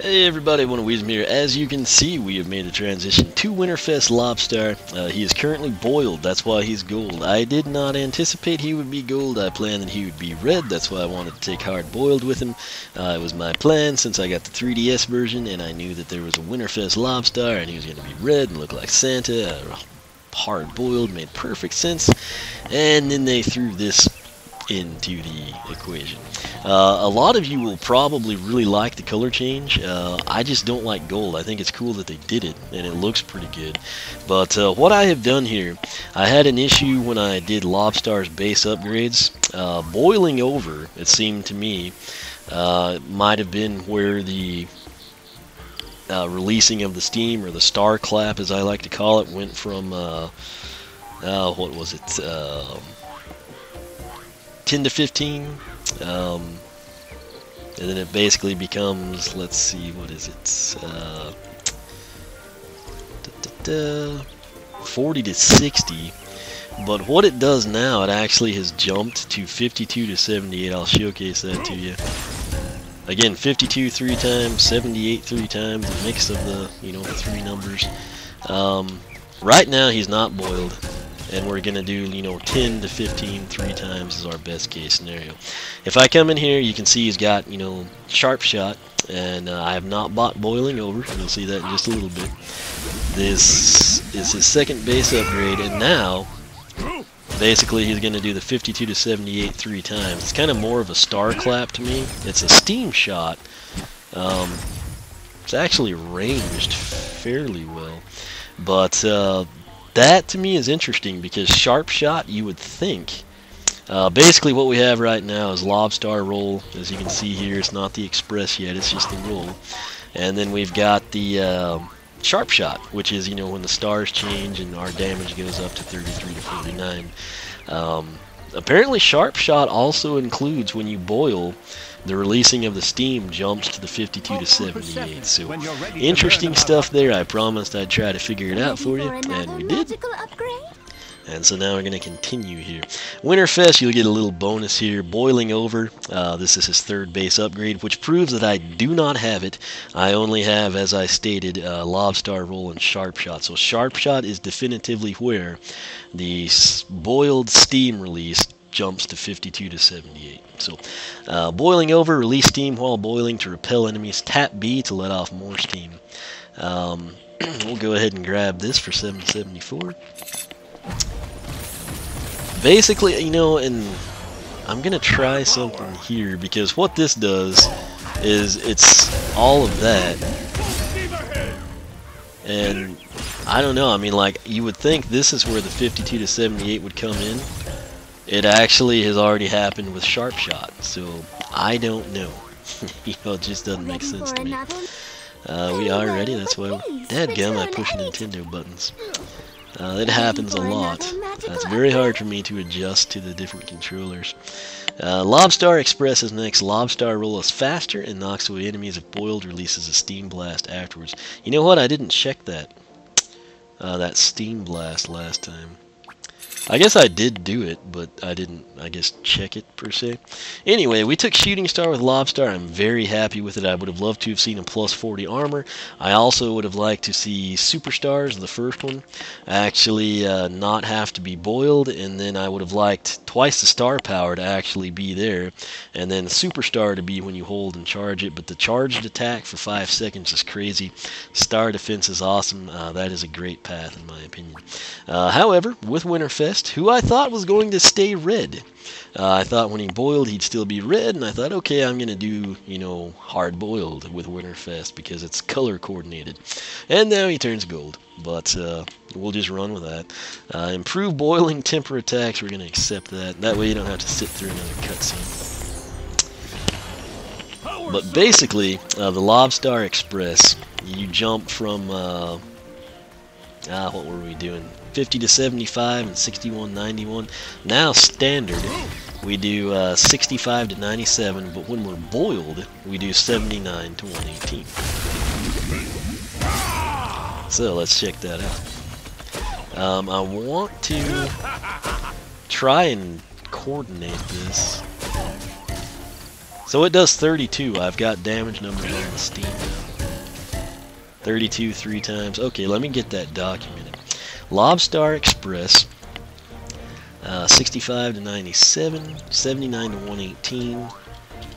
Hey everybody, Wisdom here. As you can see, we have made the transition to Winterfest Lobstar. Uh, he is currently boiled, that's why he's gold. I did not anticipate he would be gold. I planned that he would be red, that's why I wanted to take hard boiled with him. Uh, it was my plan since I got the 3DS version and I knew that there was a Winterfest Lobstar and he was going to be red and look like Santa. Uh, hard boiled made perfect sense. And then they threw this into the equation. Uh, a lot of you will probably really like the color change. Uh, I just don't like gold. I think it's cool that they did it, and it looks pretty good. But uh, what I have done here, I had an issue when I did Lobstar's base upgrades. Uh, boiling over, it seemed to me, uh, might have been where the uh, releasing of the steam, or the star clap as I like to call it, went from, what was it, 10 to 15. Um, and then it basically becomes, let's see, what is it? Uh, da, da, da, 40 to 60. But what it does now, it actually has jumped to 52 to 78. I'll showcase that to you. Again, 52 three times, 78 three times, a mix of the, you know, the three numbers. Um, right now, he's not boiled and we're going to do, you know, 10 to 15 three times is our best case scenario. If I come in here, you can see he's got, you know, sharp shot, and uh, I have not bought boiling over. You'll see that in just a little bit. This is his second base upgrade, and now, basically, he's going to do the 52 to 78 three times. It's kind of more of a star clap to me. It's a steam shot. Um, it's actually ranged fairly well. But uh, that to me is interesting because sharp shot you would think uh, basically what we have right now is lobstar roll. As you can see here it's not the express yet it's just the roll. And then we've got the uh, sharp shot which is you know when the stars change and our damage goes up to 33 to 49 um, apparently sharp shot also includes when you boil the releasing of the steam jumps to the 52 to 78. So interesting stuff there. I promised I'd try to figure it out for you, and we did. And so now we're going to continue here. Winterfest, you'll get a little bonus here. Boiling over, uh, this is his third base upgrade, which proves that I do not have it. I only have, as I stated, uh, Lobstar Roll and Sharp Shot. So Sharp Shot is definitively where the boiled steam release jumps to 52 to 78. So, uh, boiling over, release steam while boiling to repel enemies. Tap B to let off more steam. Um, we'll go ahead and grab this for 774. Basically, you know, and I'm going to try something here because what this does is it's all of that. And I don't know, I mean, like, you would think this is where the 52 to 78 would come in. It actually has already happened with Sharp Shot, so I don't know. you know, it just doesn't make sense to me. Uh, we are ready, that's why... Dadgum, I push Nintendo buttons. Uh, it happens a lot. Uh, it's very hard for me to adjust to the different controllers. Uh, Lobstar Express is next. Lobstar roll is faster and knocks away enemies if boiled, releases a steam blast afterwards. You know what? I didn't check that. Uh, that steam blast last time. I guess I did do it, but I didn't, I guess, check it per se. Anyway, we took Shooting Star with Lobstar. I'm very happy with it. I would have loved to have seen a plus 40 armor. I also would have liked to see Superstars, the first one, actually uh, not have to be boiled, and then I would have liked twice the star power to actually be there, and then Superstar to be when you hold and charge it. But the charged attack for 5 seconds is crazy. Star defense is awesome. Uh, that is a great path, in my opinion. Uh, however, with Winterfest, who I thought was going to stay red. Uh, I thought when he boiled, he'd still be red, and I thought, okay, I'm going to do, you know, hard boiled with Winterfest because it's color coordinated. And now he turns gold, but uh, we'll just run with that. Uh, improve boiling temper attacks, we're going to accept that. That way you don't have to sit through another cutscene. But basically, uh, the Lobstar Express, you jump from, uh, ah, what were we doing? 50 to 75 and 61 91 now standard we do uh, 65 to 97 but when we're boiled we do 79 to 118 so let's check that out um, I want to try and coordinate this So it does 32. I've got damage numbers on the Steam 32 three times. Okay, let me get that documented. Lobstar Express, uh, 65 to 97, 79 to 118,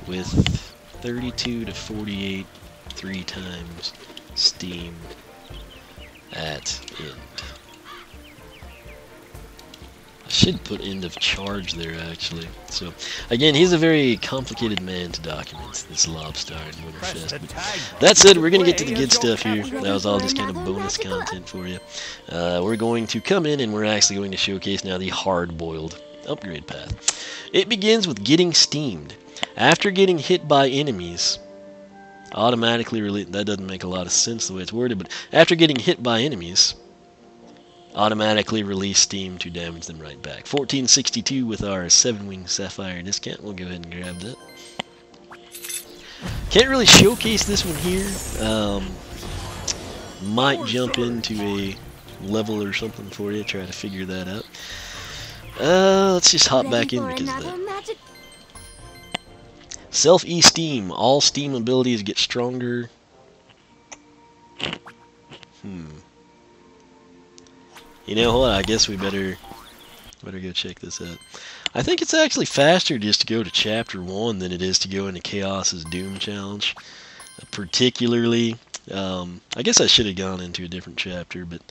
with 32 to 48 three times Steam at end. Should put end of charge there actually. So again, he's a very complicated man to document this Lobstar and Winterfest. But that said, we're gonna get to the good stuff here. That was all just kind of bonus content for you. Uh, we're going to come in and we're actually going to showcase now the hard-boiled upgrade path. It begins with getting steamed. After getting hit by enemies, automatically. That doesn't make a lot of sense the way it's worded, but after getting hit by enemies, automatically release steam to damage them right back. 1462 with our 7-wing Sapphire discount. We'll go ahead and grab that. Can't really showcase this one here. Um, might jump into a level or something for you, try to figure that out. Uh, let's just hop back in because of that. Self-esteem. All steam abilities get stronger. Hmm. You know what? I guess we better better go check this out. I think it's actually faster just to go to chapter one than it is to go into Kaos's Doom challenge. particularly, um, I guess I should have gone into a different chapter, but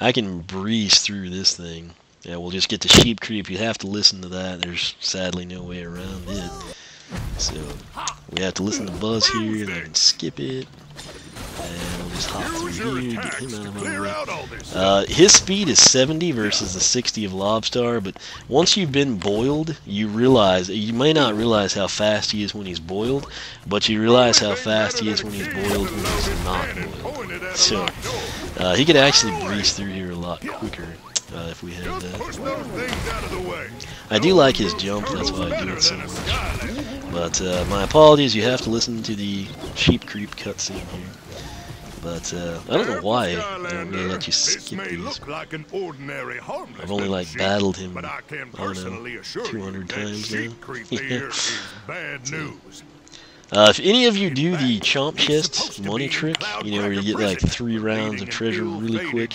I can breeze through this thing. Yeah, we'll just get to Sheep Creep. You have to listen to that. There's sadly no way around it. So we have to listen to Buzz here, and I can skip it. And we'll just hop through here, get him out of my way. Uh, his speed is 70 versus the 60 of Lobstar, but once you've been boiled, you realize, you may not realize how fast he is when he's boiled, but you realize how fast he is when he's boiled when he's not boiled. So, uh, he could actually breeze through here a lot quicker. Uh, if we had that. I do like his jump, that's why I do it so much. But uh, my apologies, you have to listen to the sheep creep cutscene here. But uh, I don't know why I don't really let you skip these. I've only like battled him, I don't know, 200 times now. Uh, if any of you do the chomp chest money trick, you know, where you get like three rounds of treasure really quick,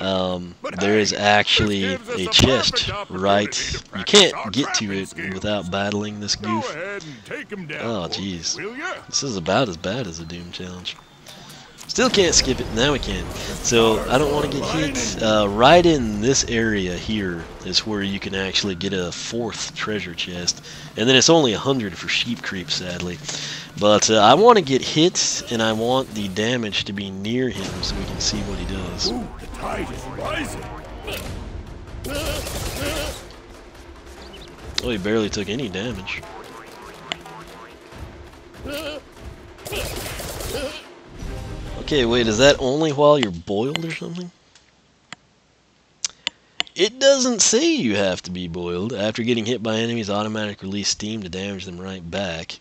um, there is actually a chest right. You can't get to it without battling this goof. Oh, jeez. This is about as bad as a Doom challenge. Still can't skip it. Now we can. So I don't want to get hit. Uh, right in this area here is where you can actually get a fourth treasure chest. And then it's only 100 for sheep creep, sadly. But uh, I want to get hit, and I want the damage to be near him so we can see what he does. Ooh, the tide is rising. Oh, he barely took any damage. Okay, wait, is that only while you're boiled or something? It doesn't say you have to be boiled. After getting hit by enemies, automatic release steam to damage them right back.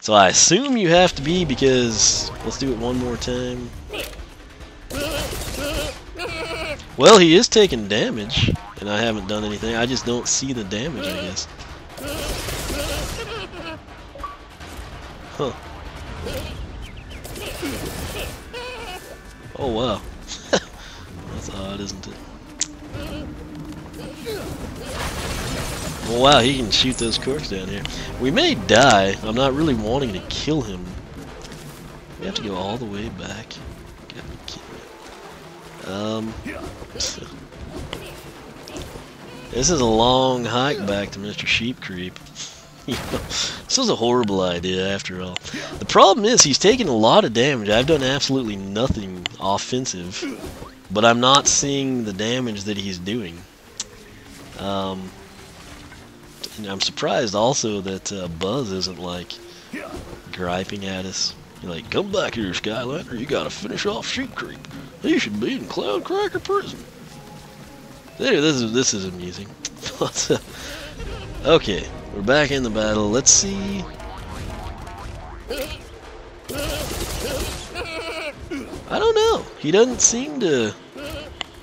So I assume you have to be because... Let's do it one more time. Well, he is taking damage, and I haven't done anything. I just don't see the damage, I guess. Huh. Oh wow. That's odd, isn't it? Wow, he can shoot those corks down here. We may die. I'm not really wanting to kill him. We have to go all the way back. Um, this is a long hike back to Mr. Sheep Creep. this was a horrible idea after all. The problem is he's taking a lot of damage. I've done absolutely nothing offensive, but I'm not seeing the damage that he's doing. Um, I'm surprised also that uh, Buzz isn't like griping at us. You're like, come back here, Skylander. You gotta finish off Sheep Creep. He should be in Cloud Cracker Prison. There, this is this is amusing. okay, we're back in the battle. Let's see. I don't know. He doesn't seem to...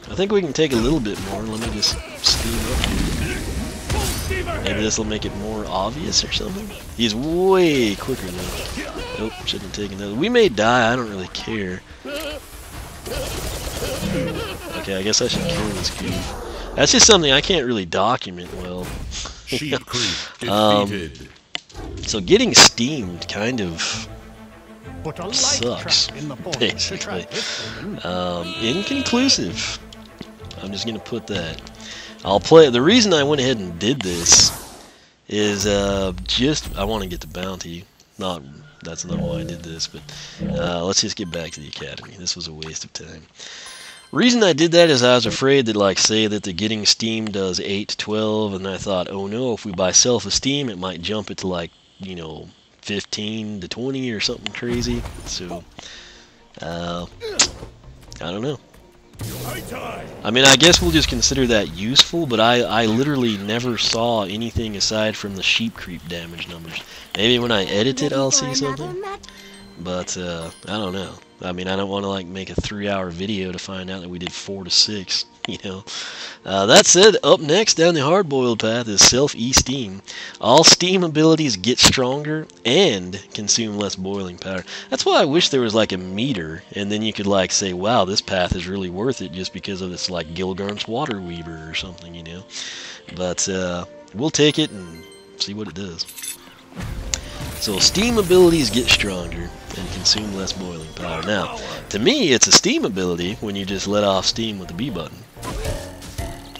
I think we can take a little bit more. Let me just steam up. Maybe this will make it more obvious or something. He's way quicker though. Nope, shouldn't have taken that. We may die, I don't really care. Okay, I guess I should kill this cube. That's just something I can't really document well. Sheep creep Um. So getting steamed kind of Put a light Sucks, trap in the form to basically. trap this woman. um, inconclusive. I'm just gonna put that. I'll play. The reason I went ahead and did this is uh, just I want to get the bounty. Not that's not why I did this, but uh, let's just get back to the academy. This was a waste of time. Reason I did that is I was afraid that, like, say that the getting steam does 8 to 12, and I thought, oh no, if we buy self-esteem, it might jump it to, like, you know, 15 to 20 or something crazy. So, uh, I don't know. I mean, I guess we'll just consider that useful, but I, I literally never saw anything aside from the sheep creep damage numbers. Maybe when I edit it, I'll see something, but uh, I don't know. I mean, I don't want to like make a three-hour video to find out that we did four to six. You know. Uh, that said, up next down the hard-boiled path is self-e-steam. All steam abilities get stronger and consume less boiling power. That's why I wish there was like a meter, and then you could like say, "Wow, this path is really worth it," just because of this like Gill Grunt's Water Weaver or something, you know. But uh, we'll take it and see what it does. So steam abilities get stronger and consume less boiling power. Now, to me, it's a steam ability when you just let off steam with the B button.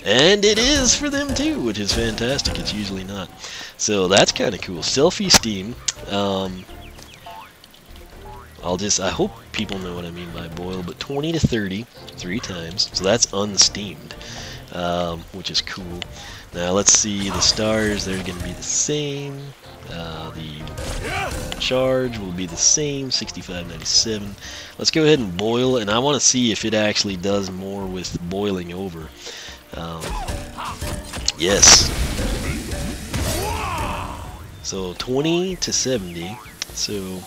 And it is for them too, which is fantastic. It's usually not. So that's kind of cool. Selfie steam. Um, I'll just, I hope people know what I mean by boil, but 20 to 30, three times. So that's unsteamed, um, which is cool. Now let's see the stars. They're going to be the same. Uh, the charge will be the same, 65.97. Let's go ahead and boil, and I want to see if it actually does more with boiling over. Um, yes. So 20 to 70. So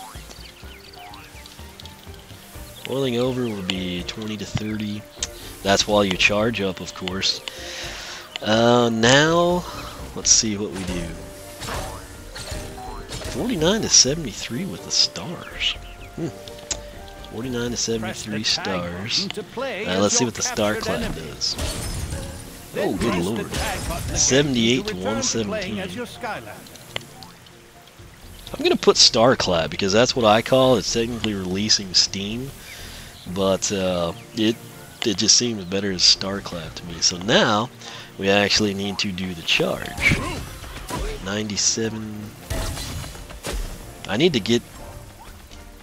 boiling over will be 20 to 30. That's while you charge up, of course. Uh, now, let's see what we do. 49 to 73 with the stars. Hmm. 49 to 73 stars. to Uh, let's see what the star clap does. Oh, good lord. tag button again 78 to return 117. as your Skylander. I'm gonna put Star Clap because that's what I call it. it's technically releasing steam, but uh, it it just seems better as Star Clap to me. So now we actually need to do the charge. 97. I need to get.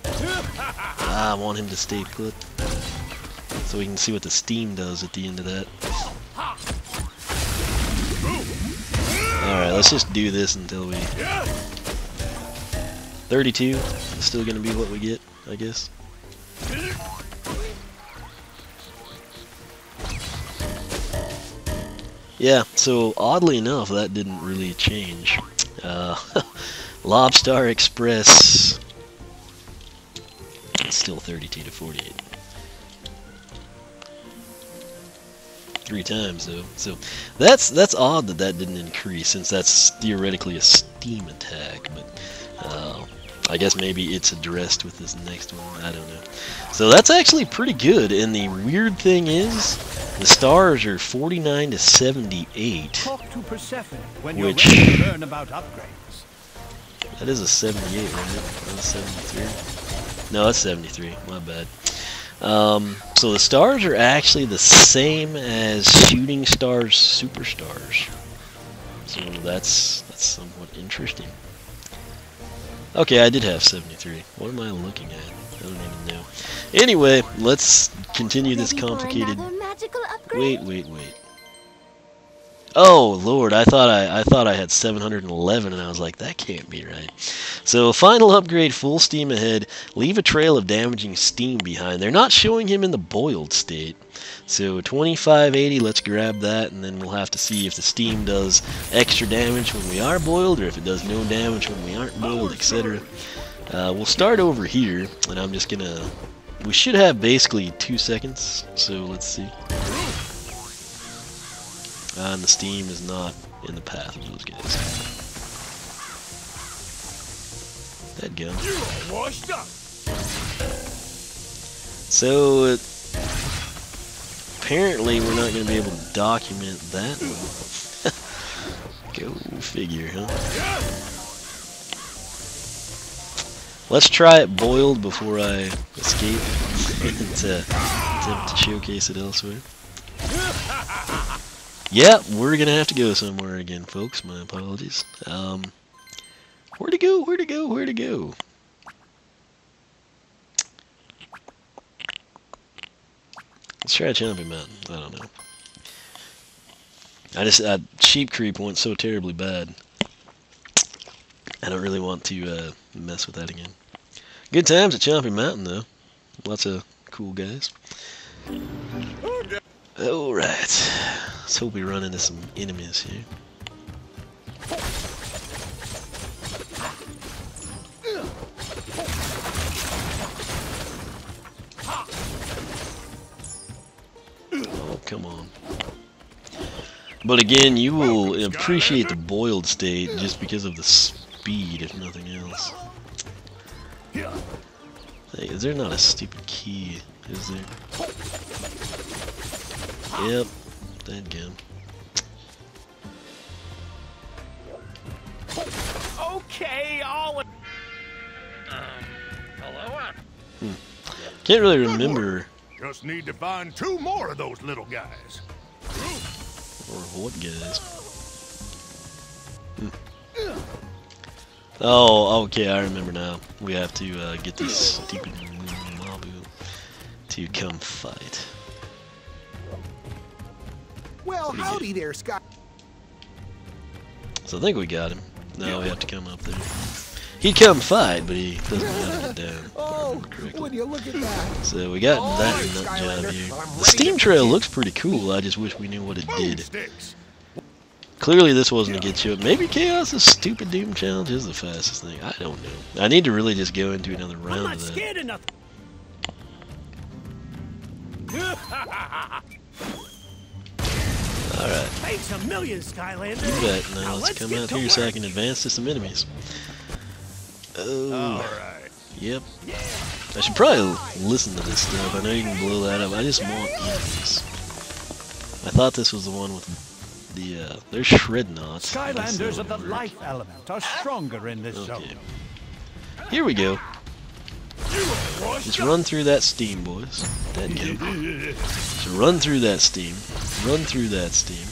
Ah, I want him to stay put, so we can see what the steam does at the end of that. All right, let's just do this until we. 32 is still gonna be what we get, I guess. Yeah, so oddly enough, that didn't really change. Uh, Lobstar Express, it's still 32 to 48. Three times though, so that's that's odd that that didn't increase since that's theoretically a steam attack, but uh, I guess maybe it's addressed with this next one. I don't know. So that's actually pretty good. And the weird thing is, the stars are 49 to 78. Talk to Persephone when Which- you're ready to learn about upgrades. That is a 78, right? That 73. No, that's 73. My bad. Um, so the stars are actually the same as Shooting Stars Superstars. So that's that's somewhat interesting. Okay, I did have 73. What am I looking at? I don't even know. Anyway, let's continue this complicated. another magical upgrade? Wait, wait, wait. Oh lord, I thought I I thought I had 711 and I was like that can't be right. So final upgrade full steam ahead. Leave a trail of damaging steam behind. They're not showing him in the boiled state. So 2580, let's grab that and then we'll have to see if the steam does extra damage when we are boiled or if it does no damage when we aren't boiled, etc. Uh, we'll start over here and I'm just gonna we should have basically two seconds, so let's see. And the steam is not in the path of those guys. That gun. You are washed up. So it, apparently we're not going to be able to document that. Go figure, huh? Let's try it boiled before I escape to attempt to showcase it elsewhere. Yep, we're gonna have to go somewhere again, folks. My apologies. Um, where to go? Where to go? Where to go? Let's try Chompy Mountain. I don't know. I just uh, sheep creep went so terribly bad. I don't really want to uh, mess with that again. Good times at Chompy Mountain though. Lots of cool guys. Alright. Let's hope we run into some enemies here. Oh, come on. But again, you will appreciate the boiled state just because of the speed, if nothing else. Hey, is there not a stupid key? Is there? Yep, that gun. Okay, all. Hello. Can't really remember Just need to find two more of those little guys. or what guys. Hmm. Oh, okay, I remember now. We have to uh, get this stupid Mabu to come fight. Well, howdy there, Scott. So I think we got him. Now we have to come up there. He'd come fight, but he doesn't know how to get down. if Oh, would you look at that? So we got All that right, nut job here. I'm The steam trail begin. looks pretty cool. I just wish we knew what it did. Boomsticks. Clearly this wasn't to get you. Maybe Kaos' stupid Doom Challenge is the fastest thing. I don't know. I need to really just go into another I'm round not of that. scared of nothing. Alright, Thanks a million, Skylander. you bet. Now let's come out here so I can advance to some enemies. Oh, All right. yep. I should probably listen to this stuff. I know you can blow that up. I just want enemies. I thought this was the one with the, uh, there's Shrednaughts. Skylanders of the life element are stronger in this Okay. zone. Here we go. You are washed Just run through that steam, boys. Go. So run through that steam. Run through that steam.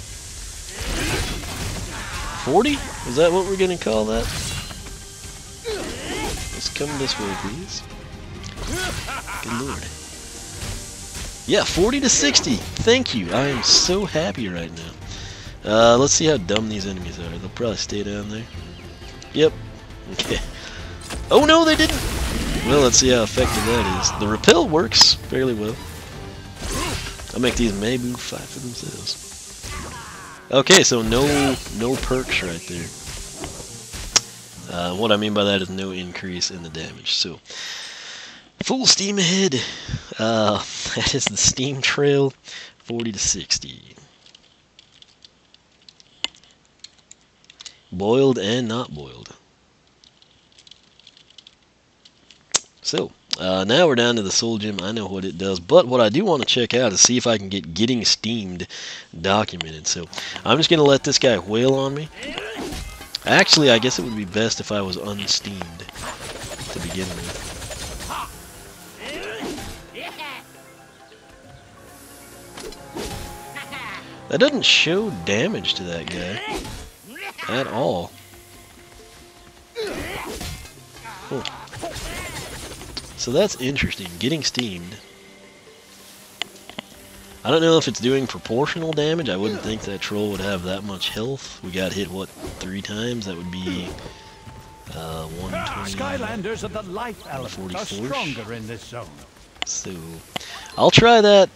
40? Is that what we're gonna call that? Let's come this way, please. Good lord. Yeah, 40 to 60. Thank you. I am so happy right now. Uh, let's see how dumb these enemies are. They'll probably stay down there. Yep. Okay. Oh no, they didn't. Well, let's see how effective that is. The repel works fairly well. I'll make these Mabu fight for themselves. Okay, so no no perks right there. Uh, what I mean by that is no increase in the damage. So, full steam ahead. Uh, that is the steam trail, 40 to 60. Boiled and not boiled. So, uh, now we're down to the Soul Gem. I know what it does, but what I do want to check out is see if I can get getting steamed documented. So, I'm just going to let this guy wail on me. Actually, I guess it would be best if I was unsteamed to begin with. That doesn't show damage to that guy at all. Huh. So that's interesting. Getting steamed. I don't know if it's doing proportional damage. I wouldn't think that troll would have that much health. We got hit, what, three times? That would be uh, 120. Skylanders of the life element are 44. stronger in this zone. So I'll try that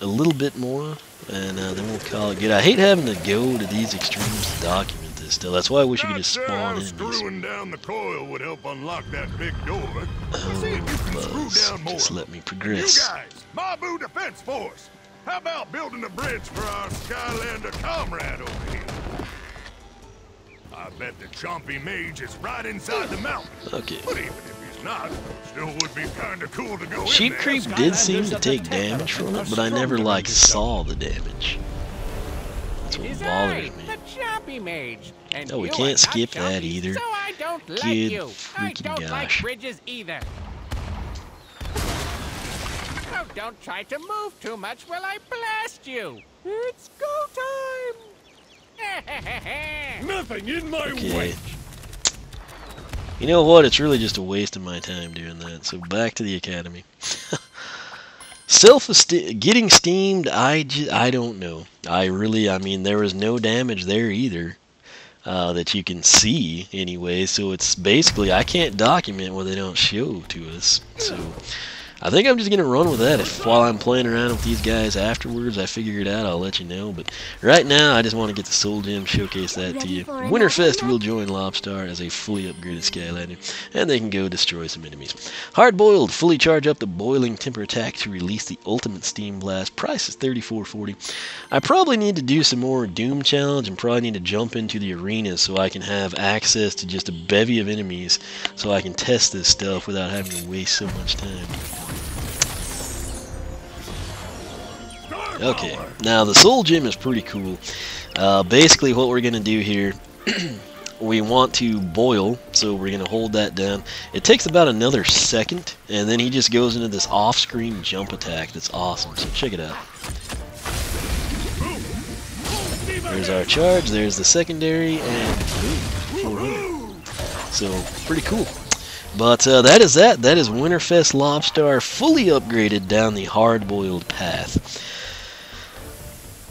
a little bit more, and uh, then we'll call it good. I hate having to go to these extremes to document this still. That's why I wish you could just spawn how enemies. screwing down the coil would help unlock that big door. Oh, See you can Buzz, screw down uh, more. just let me You progress. guys, Mabu Defense Force. How about building a bridge for our Skylander comrade over here? I bet the chompy mage is right inside the mountain. Okay. But even if he's not, still would be kinda cool to go Sheep in there. creep did seem to take damage from it, but I never like saw the damage. That's what Is I, bothers me. the chompy mage. And Oh, we can't are not skip that chompy, either. So I don't let Good you. I don't like gosh. bridges either. Oh, don't try to move too much while I blast you. It's go time. Nothing in my Okay. You know what? It's really just a waste of my time doing that. So back to the academy. Self getting steamed, I, j- I don't know. I really, I mean, there was no damage there either uh, that you can see anyway. So it's basically, I can't document what they don't show to us. So I think I'm just going to run with that. If while I'm playing around with these guys afterwards, I figure it out, I'll let you know. But right now, I just want to get the Soul Gem, showcase that to you. Winterfest will join Lobstar as a fully upgraded Skylander, and they can go destroy some enemies. Hard Boiled, fully charge up the Boiling Temper attack to release the ultimate Steam Blast. Price is $34.40. I probably need to do some more Doom Challenge and probably need to jump into the arena so I can have access to just a bevy of enemies so I can test this stuff without having to waste so much time. Okay, now the Soul Gem is pretty cool. Uh, basically, what we're going to do here, we want to boil, so we're going to hold that down. It takes about another second, and then he just goes into this off-screen jump attack that's awesome. So check it out. There's our charge, there's the secondary, and boom, 400. So, pretty cool. But uh, that is that. That is Winterfest Lobstar fully upgraded down the hard-boiled path.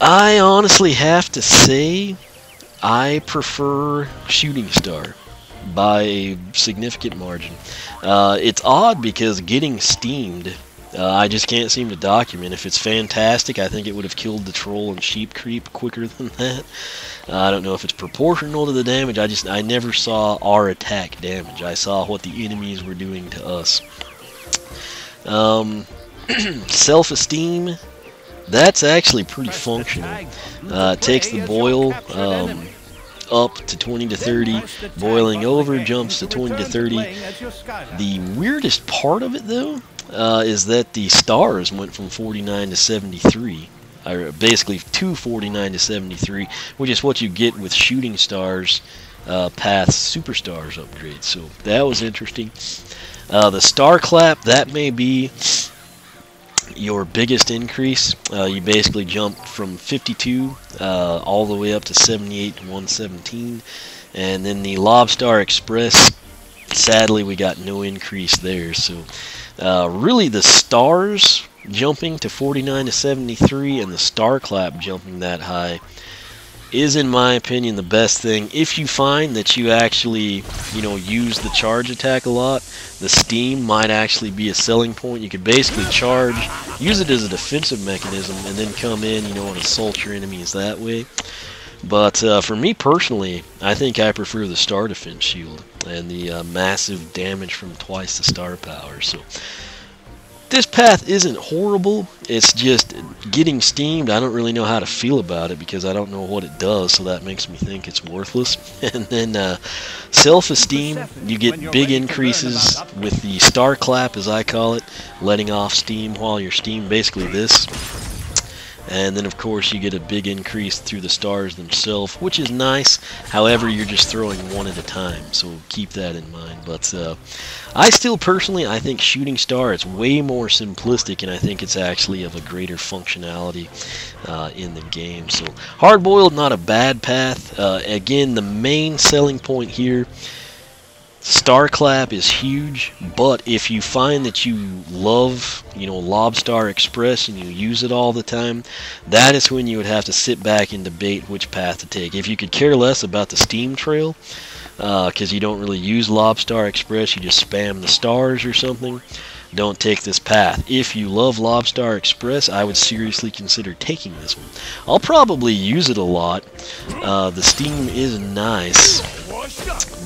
I honestly have to say I prefer Shooting Star by a significant margin. Uh, it's odd because getting steamed, uh, I just can't seem to document. If it's fantastic, I think it would have killed the troll and sheep creep quicker than that. Uh, I don't know if it's proportional to the damage. I just I never saw our attack damage. I saw what the enemies were doing to us. Um, self-esteem. That's actually pretty functional. Uh, takes the boil um, up to 20 to 30, Press the tag boiling over jumps to 20 to 30. playing as your Skylander. The weirdest part of it, though, uh, is that the stars went from 49 to 73. Or basically 249 to 73, which is what you get with shooting stars uh, paths superstars upgrade. So that was interesting. Uh, the star clap that may be your biggest increase. Uh, you basically jump from 52 uh, all the way up to 78 to 117, and then the Lobstar Express. Sadly, we got no increase there. So, uh, really, the stars jumping to 49 to 73 and the star clap jumping that high is in my opinion the best thing. If you find that you actually you know use the charge attack a lot the steam might actually be a selling point. You could basically charge use it as a defensive mechanism and then come in you know and assault your enemies that way. But uh, for me personally I think I prefer the star defense shield and the uh, massive damage from twice the star power. So this path isn't horrible. It's just getting steamed. I don't really know how to feel about it because I don't know what it does, so that makes me think it's worthless. and then uh, self-esteem, you get big increases with the star clap, as I call it, letting off steam while you're steamed. Basically this. And then, of course, you get a big increase through the stars themselves, which is nice. However, you're just throwing one at a time, so keep that in mind. But uh, I still personally, I think Shooting Star is way more simplistic, and I think it's actually of a greater functionality uh, in the game. So Hard Boiled, not a bad path. Uh, again, the main selling point here. Star Clap is huge, but if you find that you love, you know, Lobstar Express and you use it all the time, that is when you would have to sit back and debate which path to take. If you could care less about the Steam Trail, because uh, you don't really use Lobstar Express, you just spam the stars or something, don't take this path. If you love Lobstar Express, I would seriously consider taking this one. I'll probably use it a lot. Uh, the Steam is nice,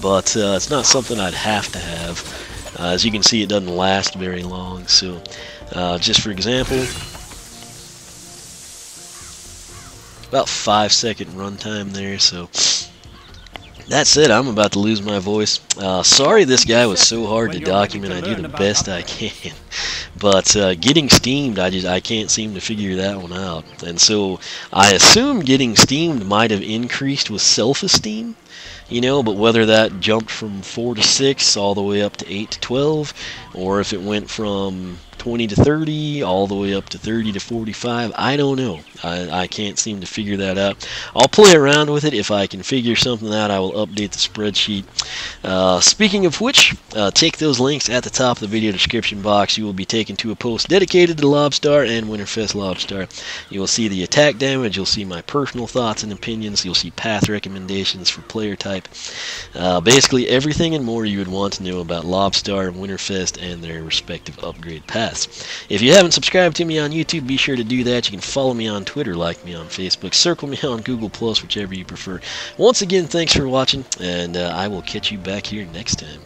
but uh, it's not something I'd have to have. Uh, as you can see, it doesn't last very long. So, uh, just for example, about five second runtime there. So that's it. I'm about to lose my voice. Uh, sorry, this guy was so hard to document. I do the best I can, but uh, getting steamed, I just I can't seem to figure that one out. And so I assume getting steamed might have increased with self-esteem you know, but whether that jumped from 4 to 6 all the way up to 8 to 12, or if it went from 20 to 30, all the way up to 30 to 45. I don't know. I, I can't seem to figure that out. I'll play around with it. If I can figure something out, I will update the spreadsheet. Uh, speaking of which, uh, take those links at the top of the video description box. You will be taken to a post dedicated to Lobstar and Winterfest Lobstar. You will see the attack damage. You'll see my personal thoughts and opinions. You'll see path recommendations for player type. Uh, basically, everything and more you would want to know about Lobstar and Winterfest and their respective upgrade paths. If you haven't subscribed to me on YouTube, be sure to do that. You can follow me on Twitter, like me on Facebook, circle me on Google+, whichever you prefer. Once again, thanks for watching, and uh, I will catch you back here next time.